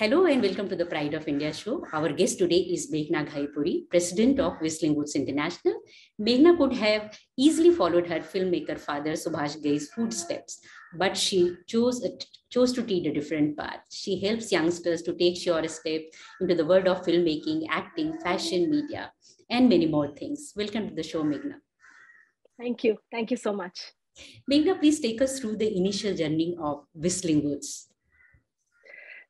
Hello and welcome to the Pride of India show. Our guest today is Meghna Ghai Puri, president of Whistling Woods International. Meghna could have easily followed her filmmaker father Subhash Ghai's footsteps, but she chose chose to take a different path. She helps youngsters to take sure steps into the world of filmmaking, acting, fashion, media, and many more things. Welcome to the show, Meghna. Thank you. Thank you so much. Meghna, please take us through the initial journey of Whistling Woods.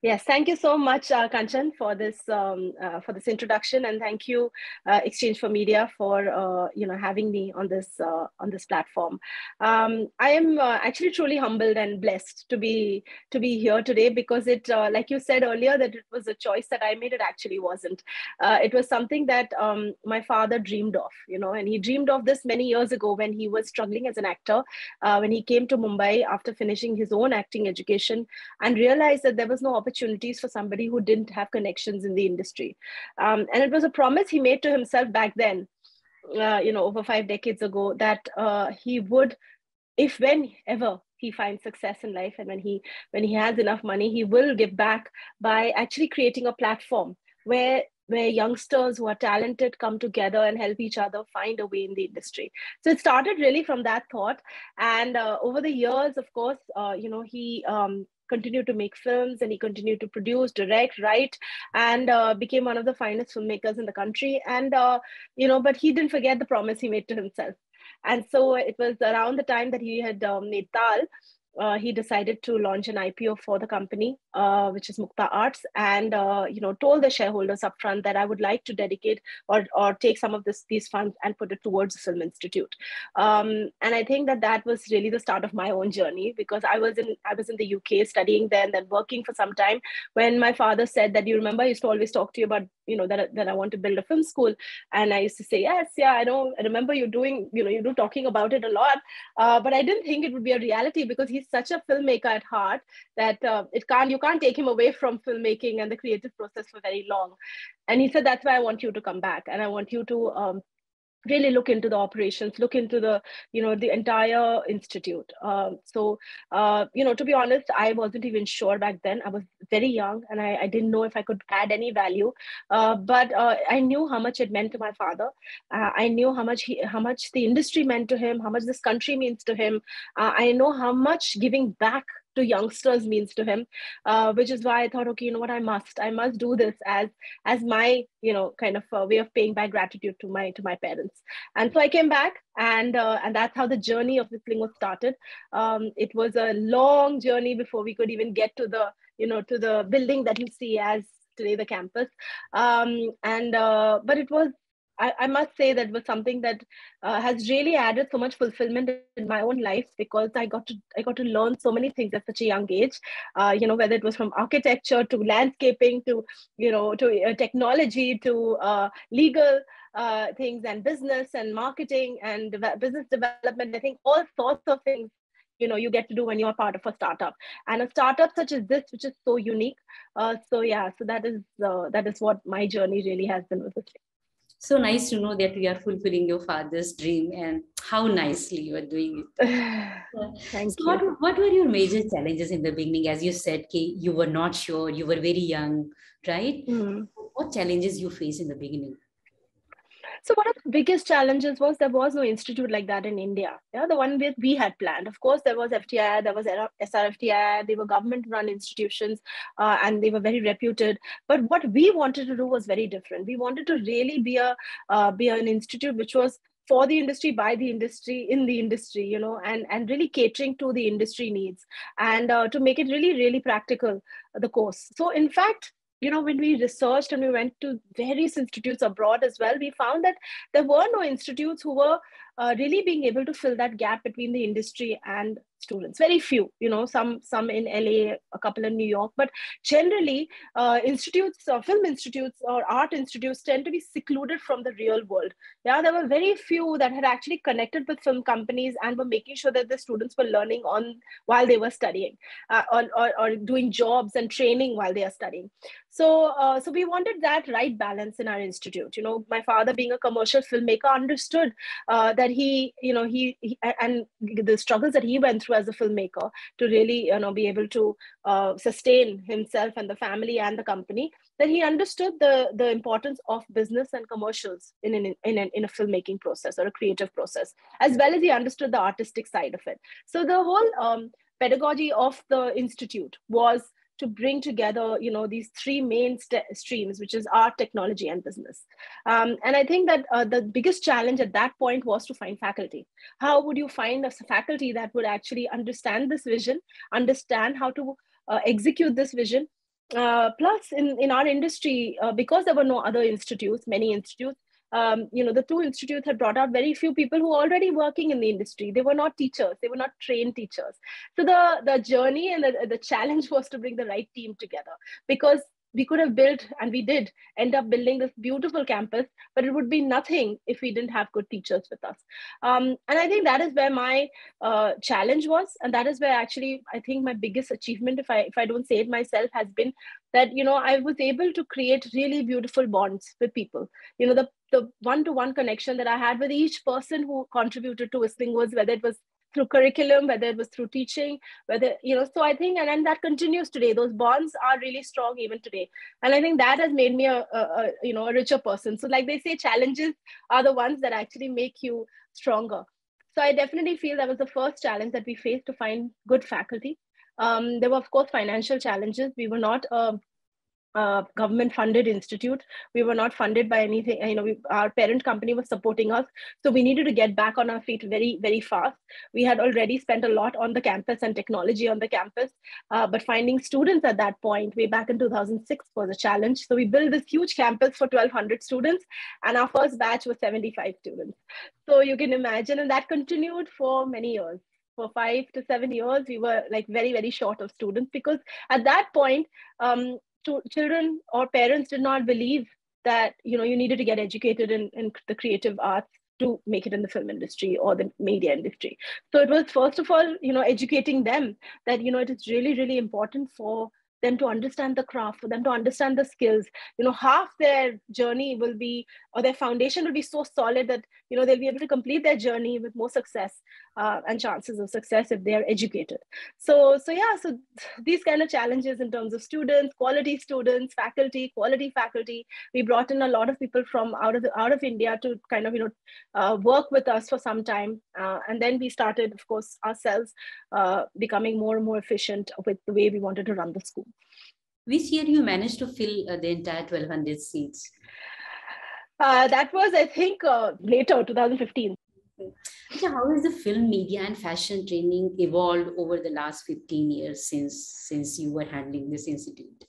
Yes, thank you so much, uh, Kanchan, for this um, uh, for this introduction, and thank you, uh, exchange4media, for uh, you know having me on this uh, on this platform. Um, I am uh, actually truly humbled and blessed to be to be here today because it, like you said earlier, that it was a choice that I made. It actually wasn't. it was something that um, my father dreamed of, you know, and he dreamed of this many years ago when he was struggling as an actor. when he came to Mumbai after finishing his own acting education and realized that there was no opportunity opportunities for somebody who didn't have connections in the industry. Um, and it was a promise he made to himself back then, uh, you know, over five decades ago, that uh, he would, if whenever he finds success in life and when he when he has enough money, he will give back by actually creating a platform where where youngsters who are talented come together and help each other find a way in the industry. So it started really from that thought, and uh, over the years, of course, uh, you know, he um, continued to make films and he continued to produce, direct, write, and uh, became one of the finest filmmakers in the country. And, uh, you know, but he didn't forget the promise he made to himself. And so it was around the time that he had um, made Taal uh, he decided to launch an IPO for the company, uh, which is Mukta Arts, and uh, you know told the shareholders upfront that I would like to dedicate or or take some of this these funds and put it towards the film institute. Um, and I think that that was really the start of my own journey because I was in I was in the UK studying there and then working for some time. When my father said that you remember I used to always talk to you about you know that that I want to build a film school, and I used to say yes, yeah, I know. I remember you doing you know you do talking about it a lot, uh, but I didn't think it would be a reality because he's such a filmmaker at heart that uh, it can't you can't take him away from filmmaking and the creative process for very long. And he said that's why i want you to come back. And i want you to um, really look into the operations look into the you know the entire institute. Uh, so uh, you know to be honest i wasn't even sure back then. I was very young and i, I didn't know if i could add any value. Uh, but uh, i knew how much it meant to my father. Uh, i knew how much he how much the industry meant to him how much this country means to him. Uh, i know how much giving back to youngsters means to him uh, which is why i thought okay you know what i must i must do this as as my you know kind of way of paying back gratitude to my to my parents. And so i came back and uh, and that's how the journey of Whistling Woods started. Um, it was a long journey before we could even get to the you know to the building that you see as today the campus. Um, and uh, but it was I, I, must say that was something that uh, has really added so much fulfillment in my own life because I got to I got to learn so many things at such a young age. Uh, you know, whether it was from architecture to landscaping to you know to uh, technology to uh, legal uh, things and business and marketing and de- business development. I think all sorts of things you know you get to do when you're part of a startup and a startup such as this which is so unique uh, so yeah so that is uh, that is what my journey really has been with it so nice to know that we are fulfilling your father's dream and how nicely you are doing it. Thank so you. What, what were your major challenges in the beginning? As you said, Kay, you were not sure, you were very young, right? Mm. What challenges you face in the beginning? So one of the biggest challenges was there was no institute like that in India. Yeah, the one that we had planned. Of course, there was FTII, there was SRFTI, they were government-run institutions, uh, and they were very reputed. But what we wanted to do was very different. We wanted to really be a uh, be an institute which was for the industry by the industry in the industry you know and and really catering to the industry needs and uh, to make it really really practical the course so in fact you know, when we researched and we went to various institutes abroad as well, we found that there were no institutes who were uh, really being able to fill that gap between the industry and students. Very few you know some some in la a couple in new york but generally uh, institutes or uh, film institutes or art institutes tend to be secluded from the real world. Yeah there were very few that had actually connected with film companies and were making sure that the students were learning on while they were studying uh, or, or, or doing jobs and training while they are studying. So, uh, so we wanted that right balance in our institute. You know, my father, being a commercial filmmaker, understood uh, that he, you know, he, he, and the struggles that he went through as a filmmaker to really, you know, be able to uh, sustain himself and the family and the company. That he understood the the importance of business and commercials in an, in an, in a filmmaking process or a creative process, as well as he understood the artistic side of it. So the whole um, pedagogy of the institute was to bring together you know these three main st- streams which is art technology and business. Um, and i think that uh, the biggest challenge at that point was to find faculty. How would you find a faculty that would actually understand this vision understand how to uh, execute this vision? Uh, plus in, in our industry uh, because there were no other institutes many institutes um, you know, the two institutes had brought out very few people who were already working in the industry. They were not teachers. They were not trained teachers. So the, the journey and the, the challenge was to bring the right team together because we could have built and we did end up building this beautiful campus but it would be nothing if we didn't have good teachers with us. Um, and i think that is where my uh, challenge was. And that is where actually i think my biggest achievement if i if i don't say it myself has been that you know i was able to create really beautiful bonds with people. You know the the one-to-one connection that i had with each person who contributed to Whistling Woods whether it was through curriculum, whether it was through teaching, whether, you know, so I think, and, then that continues today. Those bonds are really strong even today. And I think that has made me a, a, a, you know, a richer person. So like they say, challenges are the ones that actually make you stronger. So I definitely feel that was the first challenge that we faced to find good faculty. Um, there were, of course, financial challenges. We were not a uh, government funded institute. We were not funded by anything. You know, we, our parent company was supporting us. So we needed to get back on our feet very, very fast. We had already spent a lot on the campus and technology on the campus, uh, but finding students at that point, way back in 2006, was a challenge. So we built this huge campus for 1,200 students, and our first batch was 75 students. So you can imagine, and that continued for many years for five to seven years we were like very very short of students because at that point um, to children or parents did not believe that you know you needed to get educated in, in the creative arts to make it in the film industry or the media industry. So it was first of all you know educating them that you know it is really really important for them to understand the craft for them to understand the skills. You know half their journey will be or their foundation will be so solid that you know they'll be able to complete their journey with more success uh, and chances of success if they are educated. So so yeah so these kind of challenges in terms of students quality students faculty quality faculty we brought in a lot of people from out of the, out of india to kind of you know uh, work with us for some time uh, and then we started of course ourselves uh, becoming more and more efficient with the way we wanted to run the school which year you managed to fill uh, the entire 1200 seats uh, that was, I think, uh, later, 2015. So how has the film media and fashion training evolved over the last 15 years since since you were handling this institute?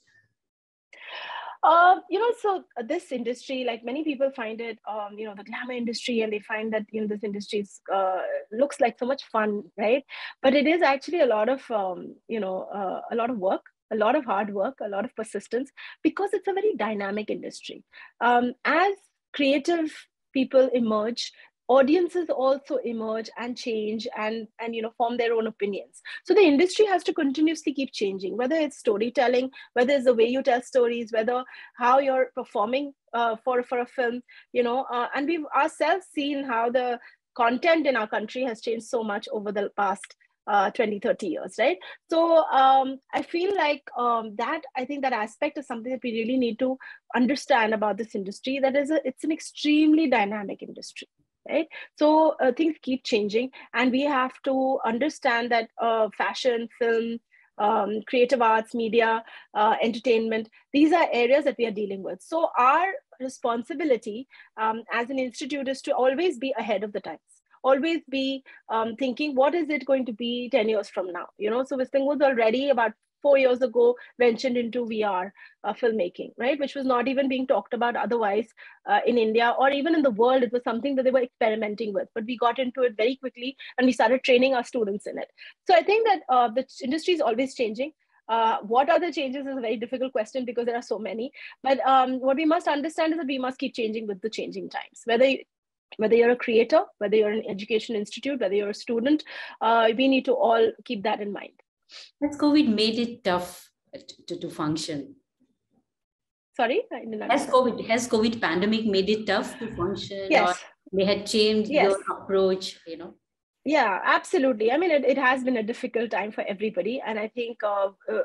Uh, you know, so this industry, like many people find it, um, you know, the glamour industry, and they find that you know this industry uh, looks like so much fun, right? But it is actually a lot of, um, you know, uh, a lot of work a lot of hard work, a lot of persistence, because it's a very dynamic industry. Um, as creative people emerge audiences also emerge and change and and you know form their own opinions so the industry has to continuously keep changing whether it's storytelling whether it's the way you tell stories whether how you're performing uh, for for a film you know uh, and we've ourselves seen how the content in our country has changed so much over the past uh, 20 30 years right? So um, i feel like um, that i think that aspect is something that we really need to understand about this industry that is a, it's an extremely dynamic industry right? So uh, things keep changing and we have to understand that uh, fashion film um, creative arts media uh, entertainment these are areas that we are dealing with. So our responsibility um, as an institute is to always be ahead of the times always be um, thinking what is it going to be 10 years from now you know so Whistling Woods already about four years ago ventured into VR uh, filmmaking, right? Which was not even being talked about otherwise uh, in India or even in the world. It was something that they were experimenting with, but we got into it very quickly and we started training our students in it. So I think that uh, the industry is always changing. Uh, what are the changes is a very difficult question because there are so many. But um, what we must understand is that we must keep changing with the changing times. Whether whether you're a creator, whether you're an education institute, whether you're a student, uh, we need to all keep that in mind. Has COVID made it tough to, to function? Sorry, has COVID has COVID pandemic made it tough to function? Yes. they had changed yes. your approach, you know? Yeah absolutely. I mean it, it has been a difficult time for everybody and i think uh, uh,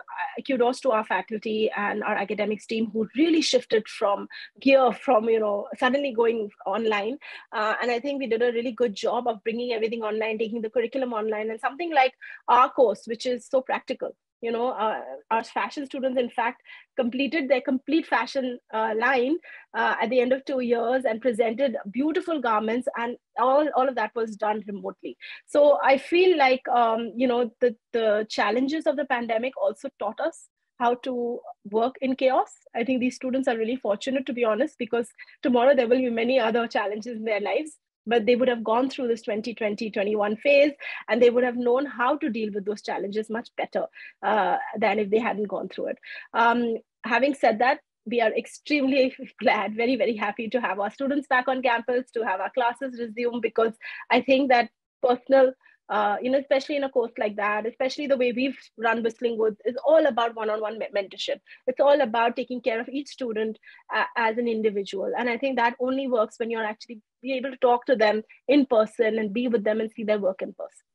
kudos to our faculty and our academics team who really shifted from gear from you know suddenly going online. Uh, and i think we did a really good job of bringing everything online taking the curriculum online and something like our course which is so practical you know uh, our fashion students in fact completed their complete fashion uh, line uh, at the end of two years and presented beautiful garments and all, all of that was done remotely so i feel like um, you know the, the challenges of the pandemic also taught us how to work in chaos. I think these students are really fortunate, to be honest, because tomorrow there will be many other challenges in their lives but they would have gone through this 2020 21 phase and they would have known how to deal with those challenges much better uh, than if they hadn't gone through it. Um, having said that we are extremely glad very very happy to have our students back on campus to have our classes resume because i think that personal uh, you know, especially in a course like that, especially the way we've run Whistling Woods, is all about one-on-one mentorship. It's all about taking care of each student uh, as an individual, and I think that only works when you're actually be able to talk to them in person and be with them and see their work in person.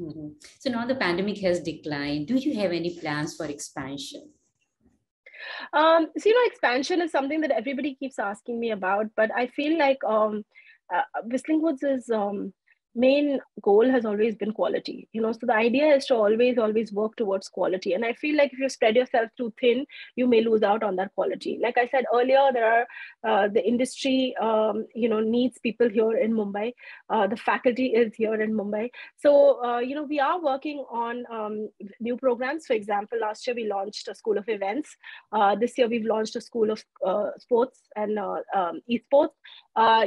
Mm-hmm. So now the pandemic has declined. Do you have any plans for expansion? Um, so you know, expansion is something that everybody keeps asking me about, but I feel like um, uh, Whistling Woods is um, main goal has always been quality you know. So the idea is to always always work towards quality. And i feel like if you spread yourself too thin you may lose out on that quality. Like i said earlier there are uh, the industry um, you know needs people here in mumbai. Uh, the faculty is here in mumbai. So uh, you know we are working on um, new programs. For example last year we launched a school of events. Uh, this year we've launched a school of uh, sports and uh, um, esports.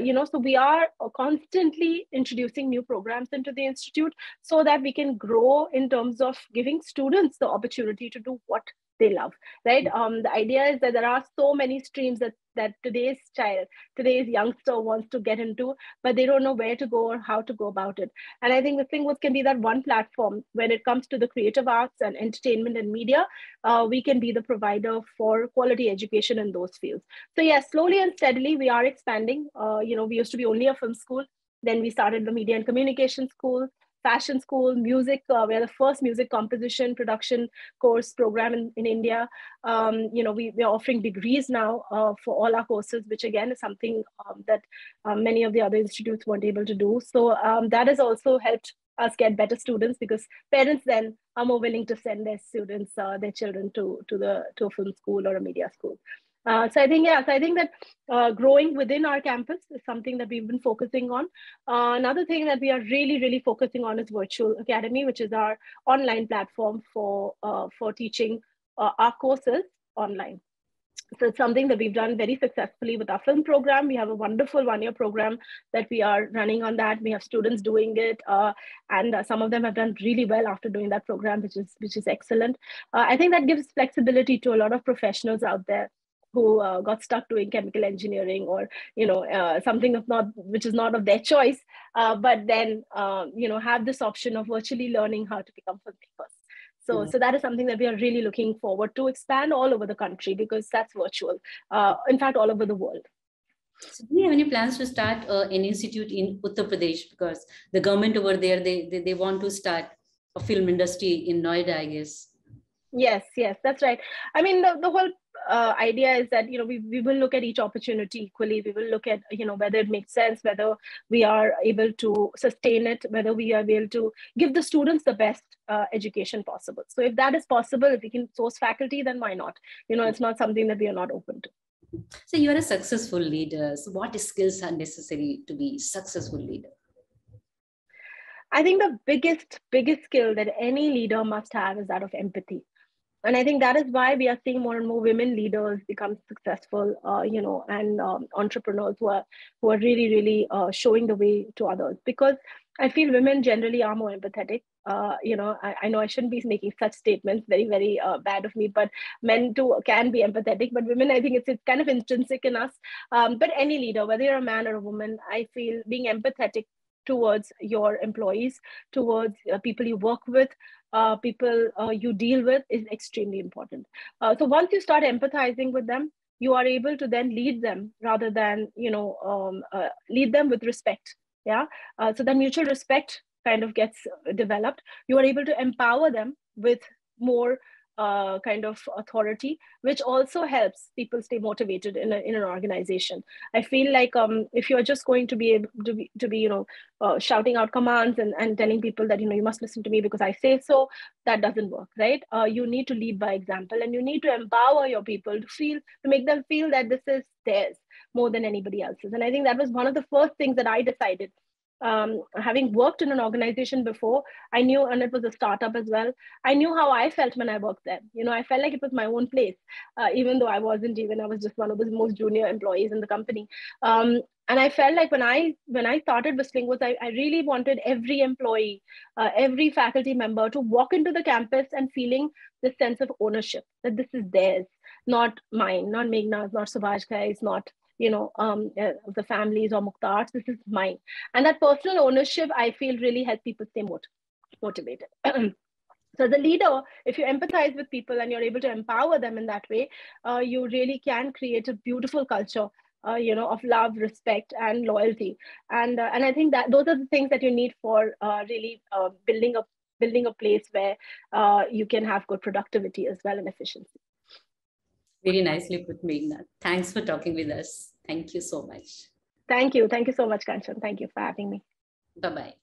You know, so we are constantly introducing new programs into the institute so that we can grow in terms of giving students the opportunity to do what they love right? Um, the idea is that there are so many streams that that today's child today's youngster wants to get into but they don't know where to go or how to go about it. And i think the thing was can be that one platform when it comes to the creative arts and entertainment and media uh, we can be the provider for quality education in those fields. So yes slowly and steadily we are expanding. Uh, you know we used to be only a film school then we started the media and communication school fashion school, music. Uh, we are the first music composition production course program in, in India. Um, you know, we, we are offering degrees now uh, for all our courses, which again is something um, that um, many of the other institutes weren't able to do. So um, that has also helped us get better students because parents then are more willing to send their students, uh, their children to, to, the, to a film school or a media school. Uh, so I think, yeah, so I think that uh, growing within our campus is something that we've been focusing on. Uh, another thing that we are really, really focusing on is Virtual Academy, which is our online platform for, uh, for teaching uh, our courses online. So it's something that we've done very successfully with our film program. We have a wonderful one-year program that we are running on that. We have students doing it, uh, and uh, some of them have done really well after doing that program, which is which is excellent. Uh, I think that gives flexibility to a lot of professionals out there who uh, got stuck doing chemical engineering or you know uh, something of not which is not of their choice uh, but then um, you know have this option of virtually learning how to become filmmakers so yeah. so that is something that we are really looking forward to expand all over the country because that's virtual uh, in fact all over the world so do you have any plans to start uh, an institute in Uttar Pradesh? Because the government over there, they, they, they want to start a film industry in Noida, I guess. Yes, yes, that's right. I mean, the, the whole uh, idea is that you know we, we will look at each opportunity equally. We will look at you know whether it makes sense whether we are able to sustain it whether we are able to give the students the best uh, education possible. So if that is possible if we can source faculty then why not? You know it's not something that we are not open to. So you're a successful leader. So what skills are necessary to be successful leader? I think the biggest biggest skill that any leader must have is that of empathy and I think that is why we are seeing more and more women leaders become successful, uh, you know, and um, entrepreneurs who are who are really, really uh, showing the way to others. Because I feel women generally are more empathetic. Uh, you know, I, I, know I shouldn't be making such statements. Very, very uh, bad of me. But men too can be empathetic. But women, I think it's it's kind of intrinsic in us. Um, but any leader, whether you're a man or a woman, I feel being empathetic towards your employees, towards uh, people you work with, uh, people uh, you deal with is extremely important. Uh, so once you start empathizing with them, you are able to then lead them rather than you know um, uh, lead them with respect. Yeah. Uh, so that mutual respect kind of gets developed. You are able to empower them with more uh, kind of authority, which also helps people stay motivated in, a, in an organization. I feel like um, if you're just going to be able to be, to be you know, uh, shouting out commands and, and telling people that, you know, you must listen to me because I say so, that doesn't work, right? Uh, you need to lead by example and you need to empower your people to feel, to make them feel that this is theirs more than anybody else's. And I think that was one of the first things that I decided um, having worked in an organization before, I knew, and it was a startup as well. I knew how I felt when I worked there. You know, I felt like it was my own place, uh, even though I wasn't even. I was just one of the most junior employees in the company. Um, and I felt like when I when I started Whistling Woods, I, I really wanted every employee, uh, every faculty member to walk into the campus and feeling this sense of ownership that this is theirs, not mine, not Meghna's, not Subhash Ghai's, not you know, um, uh, the families or Mukta's, this is mine. And that personal ownership, I feel really helps people stay mot- motivated. so the leader, if you empathize with people and you're able to empower them in that way, uh, you really can create a beautiful culture uh, you know, of love, respect, and loyalty. And uh, and I think that those are the things that you need for uh, really uh, building a building a place where uh, you can have good productivity as well and efficiency. Very nicely put, Meghna. Thanks for talking with us. Thank you so much. Thank you. Thank you so much, Kanchan. Thank you for having me. Bye bye.